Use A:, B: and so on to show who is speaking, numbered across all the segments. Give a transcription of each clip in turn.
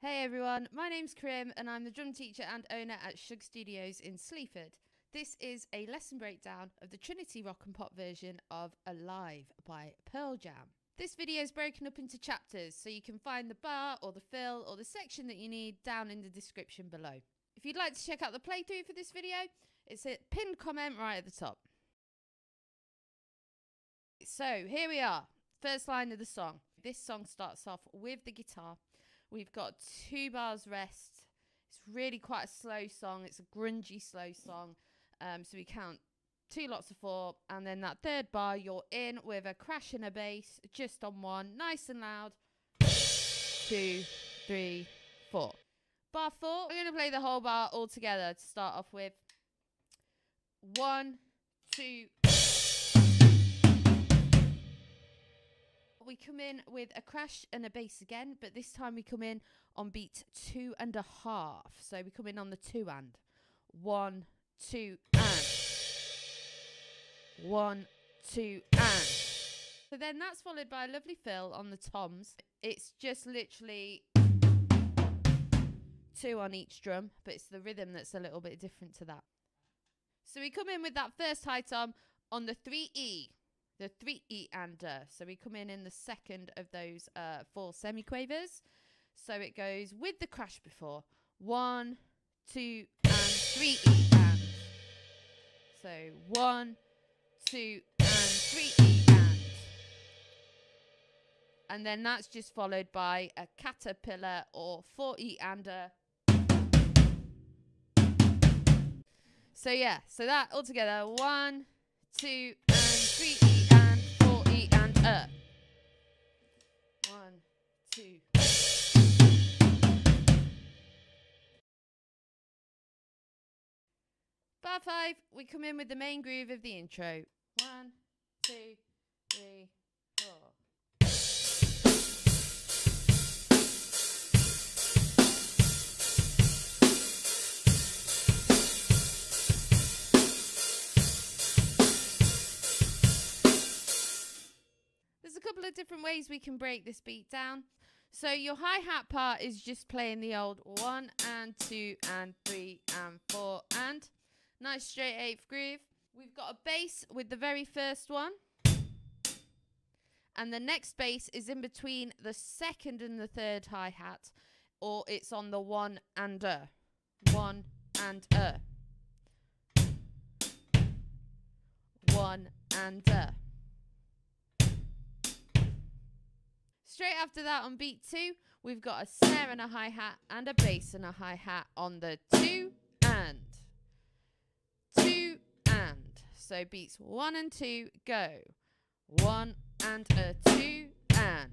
A: Hey everyone, my name's Krim and I'm the drum teacher and owner at Shug Studios in Sleaford. This is a lesson breakdown of the Trinity Rock and Pop version of Alive by Pearl Jam. This video is broken up into chapters so you can find the bar or the fill or the section that you need down in the description below. If you'd like to check out the playthrough for this video, it's a pinned comment right at the top. So here we are, first line of the song. This song starts off with the guitar. We've got two bars rest. It's really quite a slow song. It's a grungy slow song. Um, so we count two lots of four, and then that third bar, you're in with a crash and a bass just on one, nice and loud. Two, three, four. Bar four, we're to play the whole bar all together to start off with. One, two. We come in with a crash and a bass again, but this time we come in on beat two and a half. So we come in on the two and. One, two, and. One, two, and. So then that's followed by a lovely fill on the toms. It's just literally two on each drum, but it's the rhythm that's a little bit different to that. So we come in with that first high tom on the 3E, the 3E and. So we come in in the second of those uh, four semiquavers. So it goes with the crash before. One, two, and three E and. So one, two, and three E and. And then that's just followed by a caterpillar or four E and a. So yeah, so that all together one, two, and three E A. One, two. Bar five, we come in with the main groove of the intro. One, two, different ways we can break this beat down. So your hi-hat part is just playing the old one and two and three and four and nice straight eighth groove. We've got a bass with the very first one. And the next bass is in between the second and the third hi-hat or it's on the one and a. One and a. One and a. Straight after that on beat two, we've got a snare and a hi-hat and a bass and a hi-hat on the two and. Two and. So beats one and two, go. One and a two and.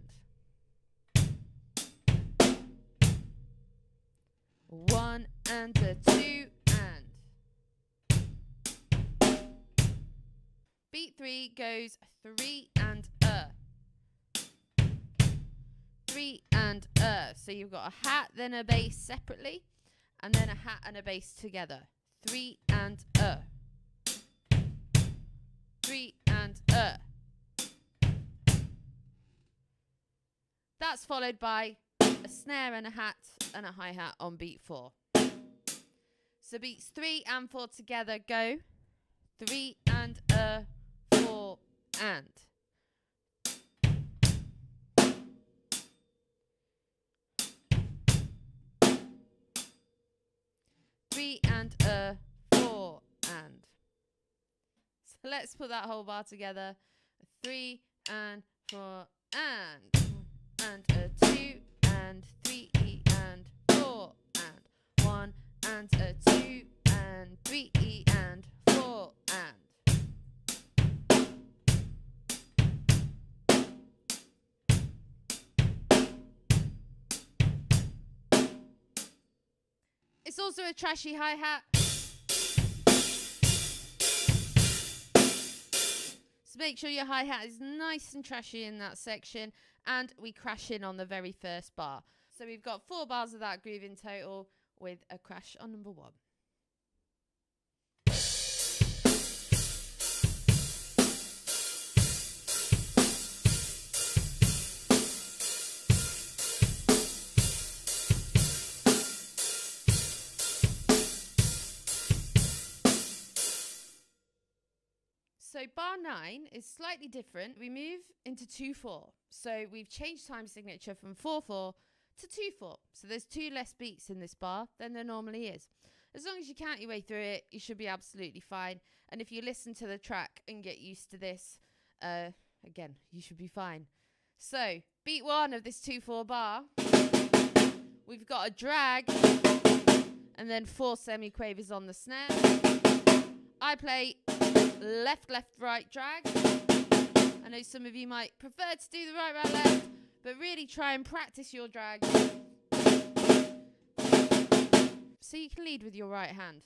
A: One and a two and. Beat three goes three and three and a. So you've got a hat, then a bass separately, and then a hat and a bass together. Three and a. Three and a. That's followed by a snare and a hat and a hi hat on beat four. So beats three and four together go. Three and a, four and. Four and. So let's put that whole bar together. A three and four and and a two and three and four and one and a two and three and four and. It's also a trashy hi hat. So make sure your hi hat is nice and trashy in that section, and we crash in on the very first bar. So we've got four bars of that groove in total, with a crash on number one. So bar nine is slightly different. We move into two four. So we've changed time signature from four four to two four. So there's two less beats in this bar than there normally is. As long as you count your way through it, you should be absolutely fine. And if you listen to the track and get used to this, uh, again, you should be fine. So beat one of this two four bar. We've got a drag and then four semiquavers on the snare. I play left, left, right drag. I know some of you might prefer to do the right, right, left, but really try and practice your drag. So you can lead with your right hand.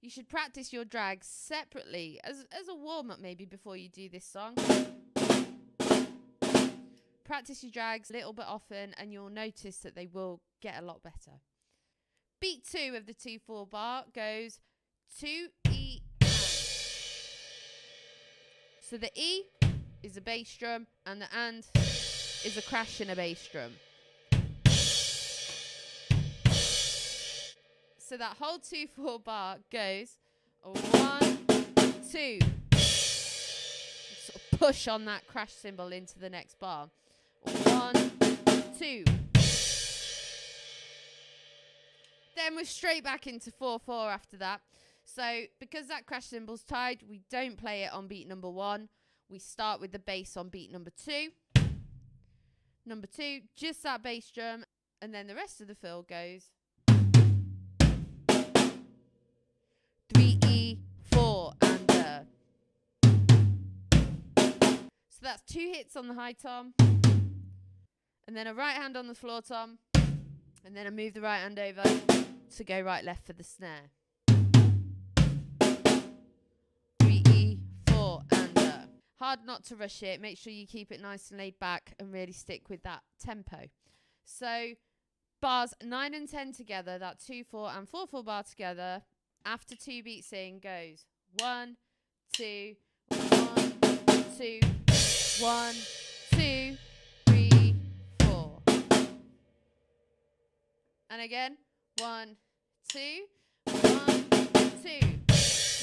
A: You should practice your drags separately as, as a warm up, maybe before you do this song. Practice your drags a little bit often, and you'll notice that they will get a lot better. Beat two of the 2 4 bar goes 2 E. So the E is a bass drum, and the and is a crash in a bass drum. So that whole 2 4 bar goes 1, 2. Sort of push on that crash cymbal into the next bar. One, two. Then we're straight back into 4 4 after that. So, because that crash cymbal's tied, we don't play it on beat number one. We start with the bass on beat number two. Number two, just that bass drum, and then the rest of the fill goes. Three E, four, and uh. So that's two hits on the high tom, and then a right hand on the floor tom, and then I move the right hand over to go right left for the snare. Hard not to rush it. Make sure you keep it nice and laid back and really stick with that tempo. So bars nine and ten together, that two four and four four bar together, after two beats in goes one, two, one, two, one, two, three, four. And again, one, two, one, two,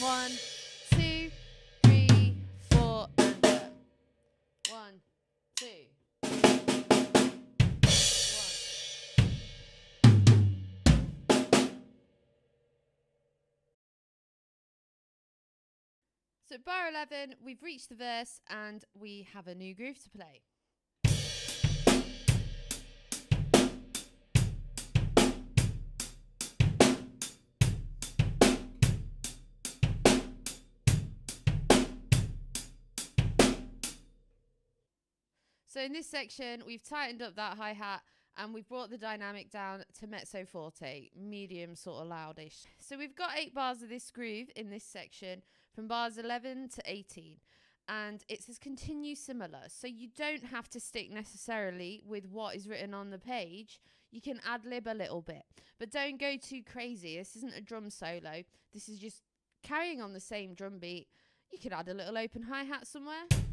A: one, So bar 11, we've reached the verse and we have a new groove to play. So in this section, we've tightened up that hi-hat and we've brought the dynamic down to mezzo forte, medium sort of loudish. So we've got eight bars of this groove in this section from bars 11 to 18 and it says continue similar. So you don't have to stick necessarily with what is written on the page. You can ad lib a little bit, but don't go too crazy. This isn't a drum solo. This is just carrying on the same drum beat. You could add a little open hi-hat somewhere.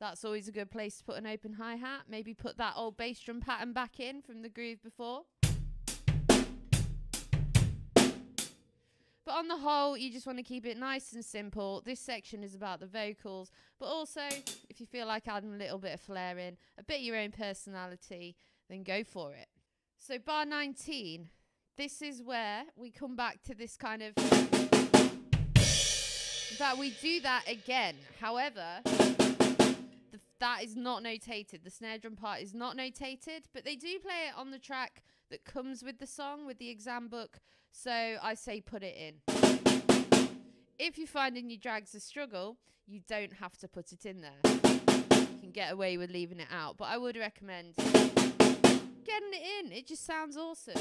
A: That's always a good place to put an open hi-hat. Maybe put that old bass drum pattern back in from the groove before. But on the whole, you just want to keep it nice and simple. This section is about the vocals, but also if you feel like adding a little bit of flair in, a bit of your own personality, then go for it. So bar 19, this is where we come back to this kind of... that we do that again. However, that is not notated. The snare drum part is not notated, but they do play it on the track that comes with the song, with the exam book. So I say put it in. If you're finding your drags a struggle, you don't have to put it in there. You can get away with leaving it out, but I would recommend getting it in. It just sounds awesome.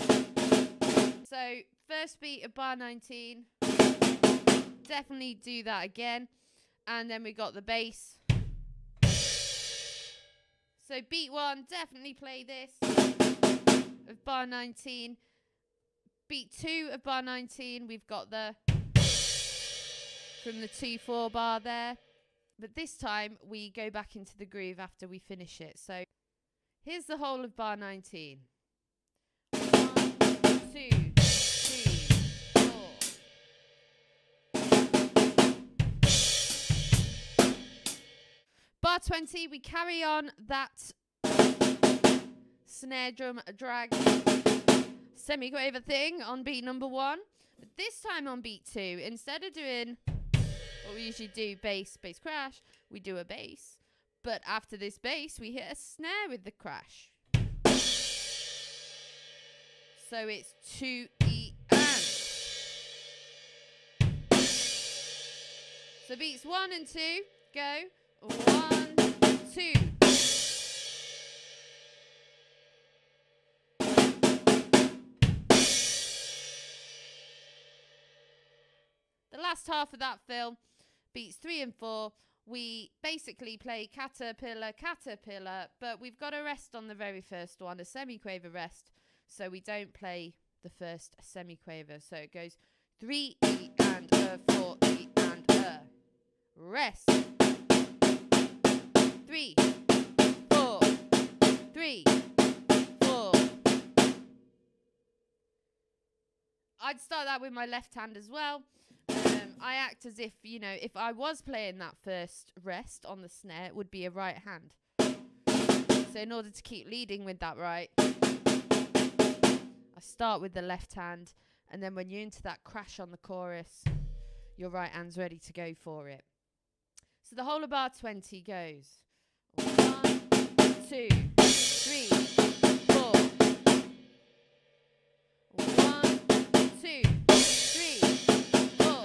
A: So, first beat of bar 19. Definitely do that again. And then we got the bass. So, beat one, definitely play this of bar 19 beat two of bar 19, we've got the from the 2 4 bar there. But this time we go back into the groove after we finish it. So here's the whole of bar 19. One, two, 20, we carry on that snare drum drag semi-quaver thing on beat number one. But this time on beat two, instead of doing what we usually do, bass, bass crash, we do a bass. But after this bass, we hit a snare with the crash. So it's two E and. So beats one and two, go. One, two. The last half of that film, beats three and four, we basically play caterpillar, caterpillar, but we've got a rest on the very first one, a semi-quaver rest, so we don't play the first semi-quaver. So it goes three E and a, four E and a. Rest. Three, four, three, four. I'd start that with my left hand as well. Um, I act as if, you know, if I was playing that first rest on the snare, it would be a right hand. So in order to keep leading with that right, I start with the left hand, and then when you're into that crash on the chorus, your right hand's ready to go for it. So the whole of bar 20 goes two, three, four. One, two, three, four.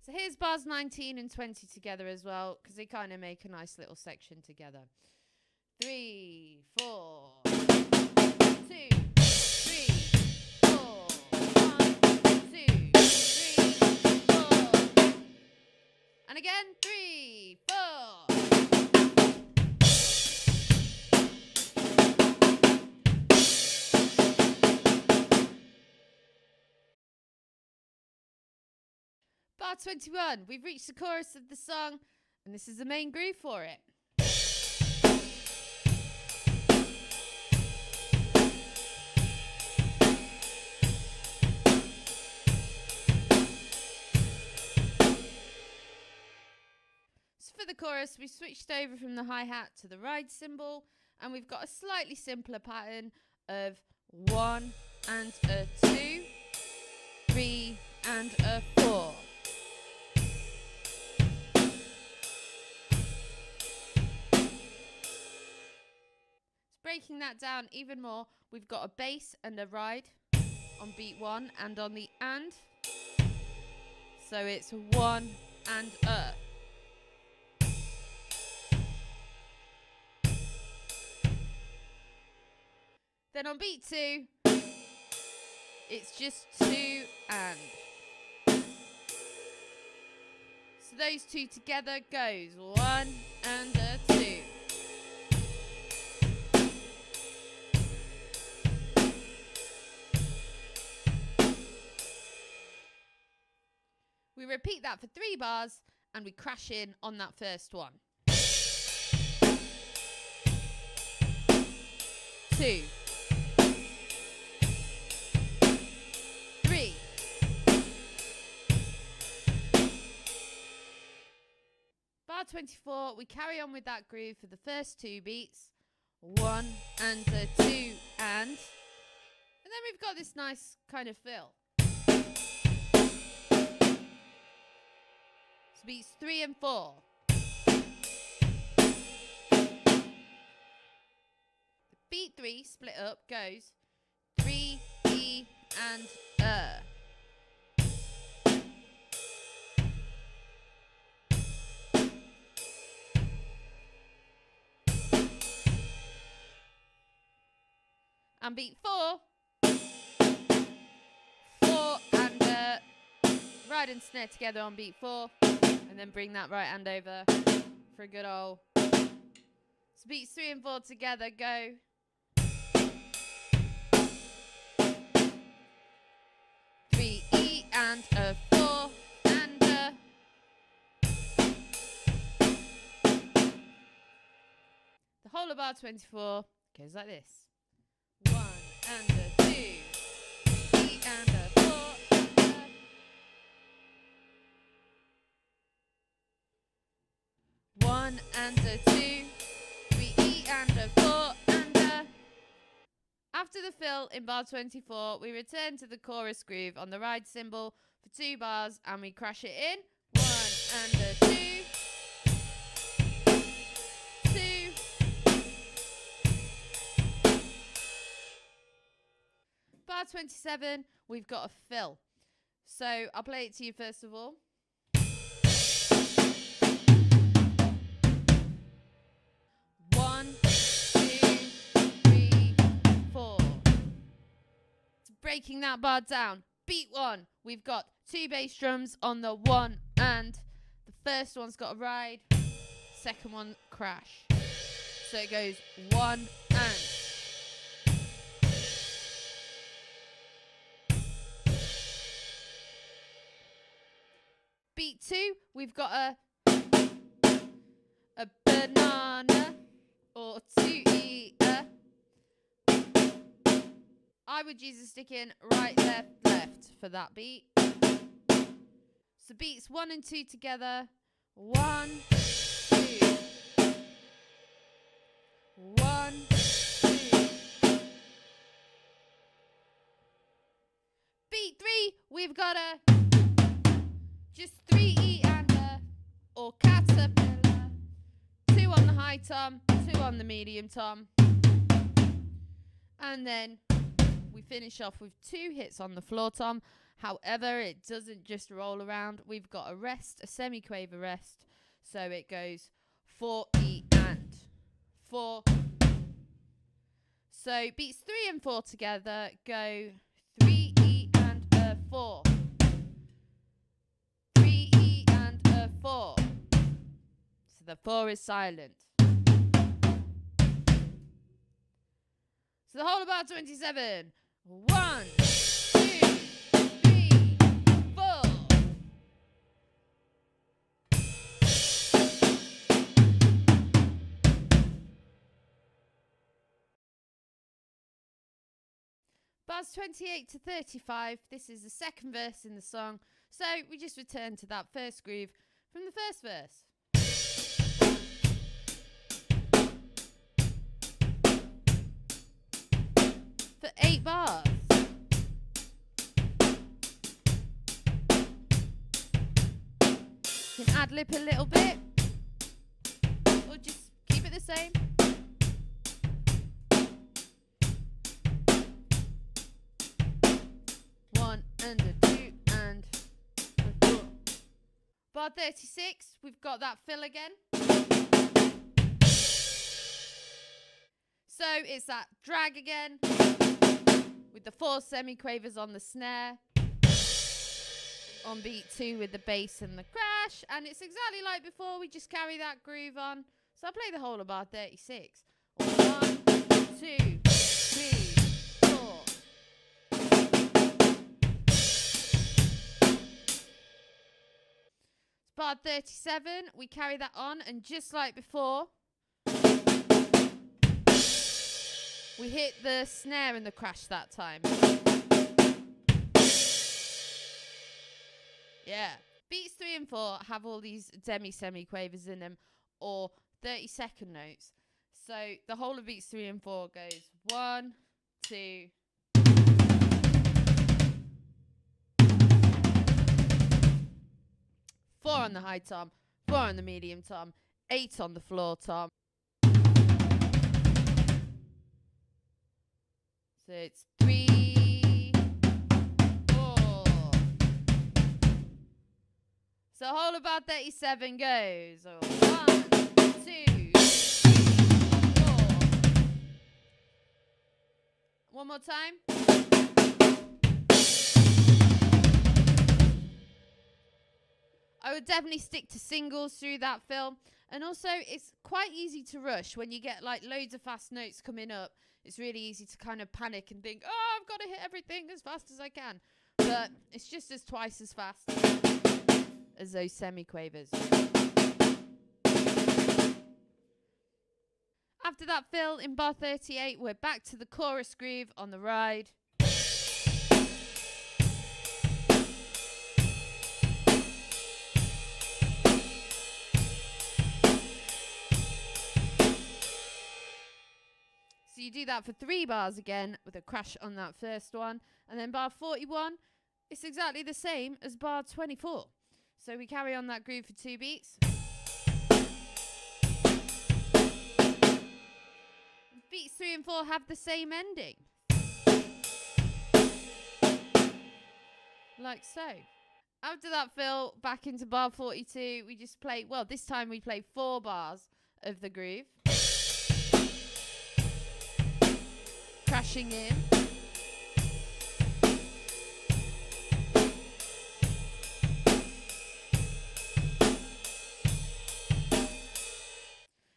A: So here's bars 19 and 20 together as well, because they kind of make a nice little section together. Three, four, two, 21, we've reached the chorus of the song, and this is the main groove for it. So for the chorus, we switched over from the hi hat to the ride cymbal, and we've got a slightly simpler pattern of one and a two, three and a breaking that down even more, we've got a bass and a ride on beat one and on the and. So it's one and a. Then on beat two, it's just two and. So those two together goes one and repeat that for three bars and we crash in on that first one. Two. Three. Bar 24, we carry on with that groove for the first two beats. One and a two and. And then we've got this nice kind of fill. So beats three and four. Beat three split up goes three E and uh. And beat four. Four and uh, ride and snare together on beat four. And then bring that right hand over for a good old. So beats three and four together go. Three E and a four and a. The whole of bar 24 goes like this. One and a. one and a two, three E and a four and a. After the fill in bar 24, we return to the chorus groove on the ride cymbal for two bars and we crash it in. One and a two. Two. Bar 27, we've got a fill. So I'll play it to you first of all. Breaking that bar down. Beat one. We've got two bass drums on the one and the first one's got a ride, second one crash. So it goes one and. Beat two, we've got a a banana or to eat I would a stick in right, left, left for that beat. So beats one and two together. One, two. One, two. Beat three, we've got a just three E and a or caterpillar. Two on the high tom, two on the medium tom. And then we finish off with two hits on the floor tom. However, it doesn't just roll around. We've got a rest, a semiquaver rest. So it goes four E and four. So beats three and four together go three E and a four. Three E and a four. So the four is silent. So the whole about 27. One, two, three, four. Bars 28 to 35. This is the second verse in the song. So we just return to that first groove from the first verse. Bars. You can ad lib a little bit. Or just keep it the same. One and a two and a four. Bar 36, we've got that fill again. So it's that drag again the four semiquavers on the snare. On beat two with the bass and the crash. And it's exactly like before, we just carry that groove on. So I'll play the whole of bar 36. One, two, three, bar 37. We carry that on, and just like before, we hit the snare and the crash that time. Yeah. Beats three and four have all these demi semi quavers in them or 30 second notes. So the whole of beats three and four goes one, two. Four on the high tom, four on the medium tom, eight on the floor tom. So it's three, four. So whole about 37 goes. So one, two, three, four. One more time. I would definitely stick to singles through that film. And also, it's quite easy to rush when you get like loads of fast notes coming up. It's really easy to kind of panic and think, oh, I've got to hit everything as fast as I can. But it's just as twice as fast as those semiquavers. After that fill in bar 38, we're back to the chorus groove on the ride. You do that for three bars again with a crash on that first one. And then bar 41, it's exactly the same as bar 24. So we carry on that groove for two beats. Beats three and four have the same ending. Like so. After that fill, back into bar 42, we just play, well, this time we play four bars of the groove. In.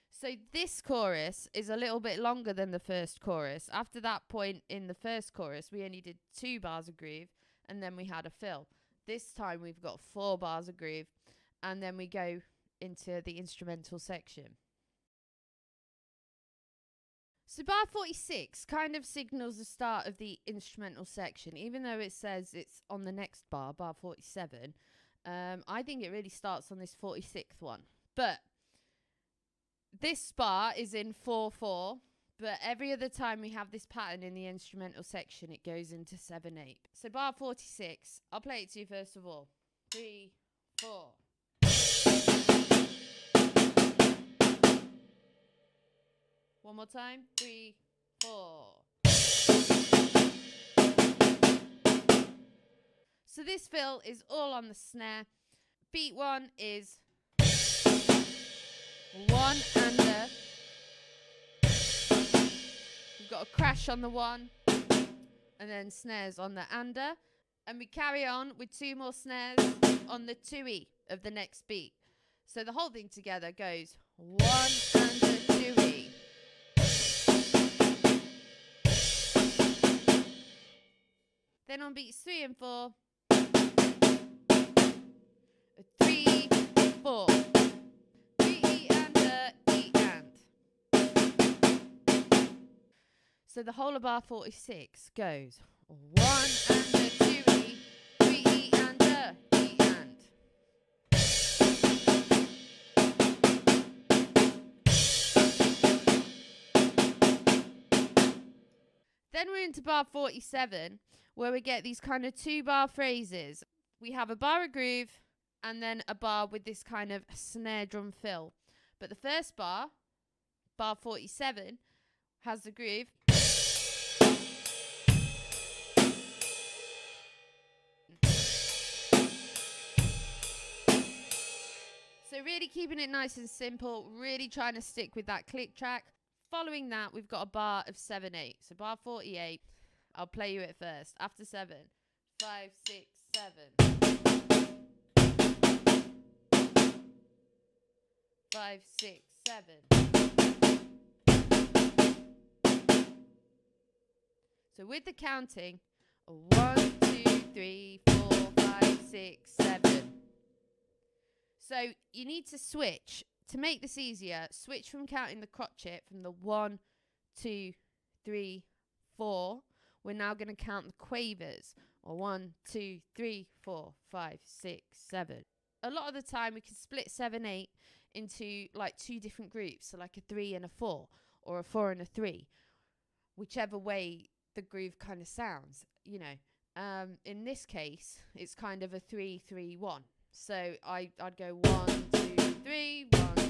A: So this chorus is a little bit longer than the first chorus. After that point in the first chorus, we only did two bars of groove and then we had a fill. This time we've got four bars of groove and then we go into the instrumental section. So bar 46 kind of signals the start of the instrumental section, even though it says it's on the next bar, bar 47. Um, I think it really starts on this 46th one. But this bar is in 4 4, but every other time we have this pattern in the instrumental section, it goes into 7 8. So bar 46, I'll play it to you first of all. Three, four. One more time. Three, four. So this fill is all on the snare. Beat one is one under. We've got a crash on the one, and then snares on the under. And we carry on with two more snares on the 2E of the next beat. So the whole thing together goes one Then on beats three and four, three, four. Three and a E and. So the whole of bar 46 goes one and Then we're into bar 47, where we get these kind of two bar phrases. We have a bar of groove and then a bar with this kind of snare drum fill. But the first bar, bar 47, has the groove. So really keeping it nice and simple, really trying to stick with that click track. Following that, we've got a bar of 7 8. So bar 48, I'll play you it first. After 7, 5, 6, 7. Five, six, seven. So with the counting, one, two, three, four, five, six, seven. So you need to switch to make this easier. Switch from counting the crotchet from the one, two, three, four. We're now going to count the quavers. Or one, two, three, four, five, six, seven. A lot of the time we can split seven, eight into like two different groups, so like a three and a four, or a four and a three, whichever way the groove kind of sounds, you know. Um, in this case, it's kind of a three, three, one. So I I'd go one, two, three, one,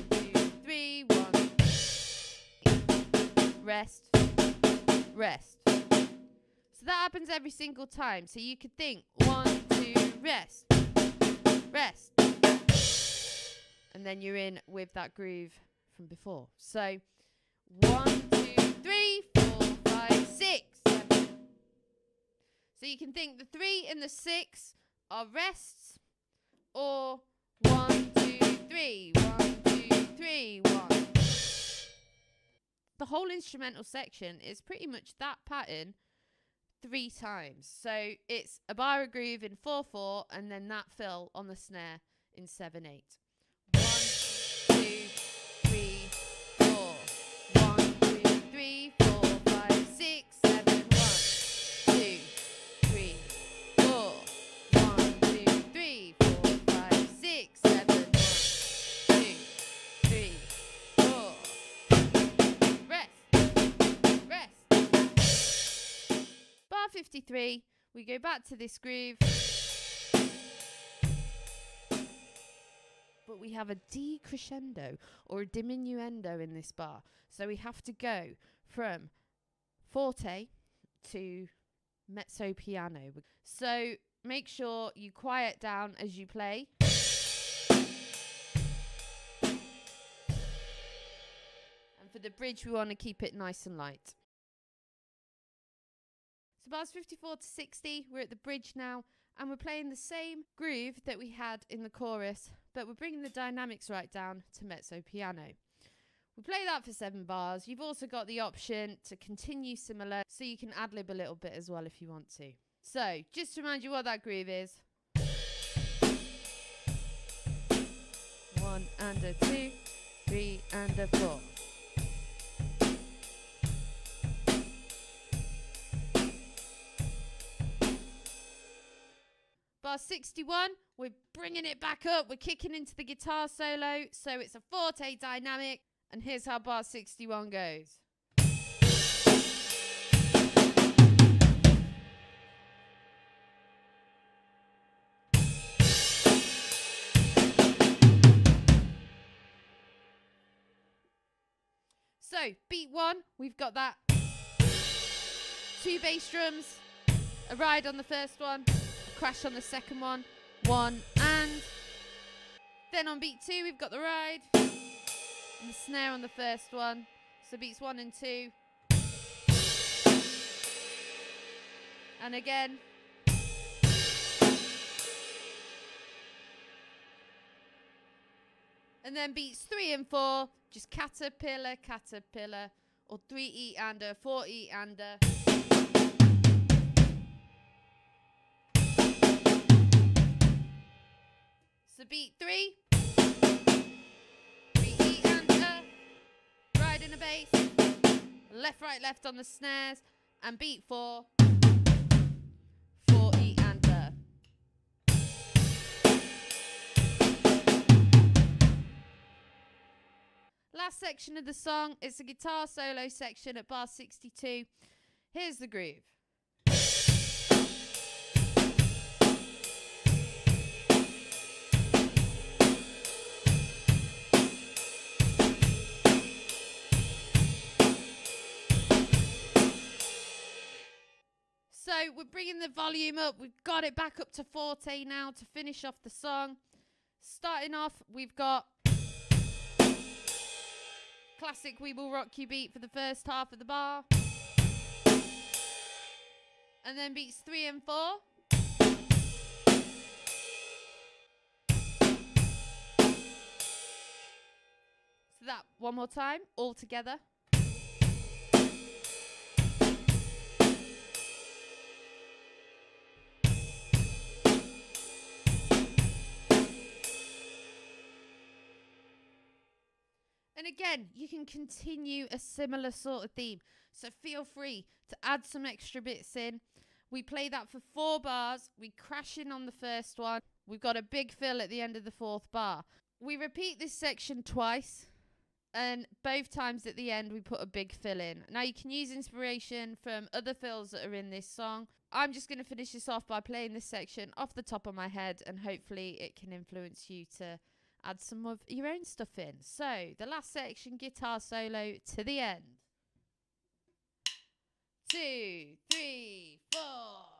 A: three, one. Rest, rest. So that happens every single time. So you could think one, two, rest, rest, and then you're in with that groove from before. So one, two, three, four, five, six. So you can think the three and the six are rests, or one, two, three, three, one. The whole instrumental section is pretty much that pattern three times. So it's a bar groove in 4 4 and then that fill on the snare in 7 8. One, two, three, four. One, two, three, four, 53, we go back to this groove. But we have a decrescendo or a diminuendo in this bar. So we have to go from forte to mezzo piano. So make sure you quiet down as you play. And for the bridge, we want to keep it nice and light. So bars 54 to 60, we're at the bridge now, and we're playing the same groove that we had in the chorus, but we're bringing the dynamics right down to mezzo piano. We play that for seven bars. You've also got the option to continue similar, so you can ad lib a little bit as well if you want to. So, just to remind you what that groove is. One and a two, three and a four. Bar 61, we're bringing it back up. We're kicking into the guitar solo, so it's a forte dynamic. And here's how bar 61 goes. So, beat one, we've got that two bass drums, a ride on the first one, crash on the second one, one and. Then on beat two, we've got the ride and the snare on the first one. So beats one and two. And again. And then beats three and four, just caterpillar, caterpillar, or three E and a, four E and a. So beat three, three E and a, ride in a bass, left, right, left on the snares, and beat four, four E and a. Last section of the song is a guitar solo section at bar 62. Here's the groove. So we're bringing the volume up. We've got it back up to forte now to finish off the song. Starting off, we've got classic We Will Rock You beat for the first half of the bar. And then beats three and four. So that one more time, all together. Again, you can continue a similar sort of theme. So feel free to add some extra bits in. We play that for four bars. We crash in on the first one. We've got a big fill at the end of the fourth bar. We repeat this section twice. And both times at the end, we put a big fill in. Now, you can use inspiration from other fills that are in this song. I'm just going to finish this off by playing this section off the top of my head, and hopefully, it can influence you to add some of your own stuff in. So, the last section, guitar solo to the end. Two, three, four.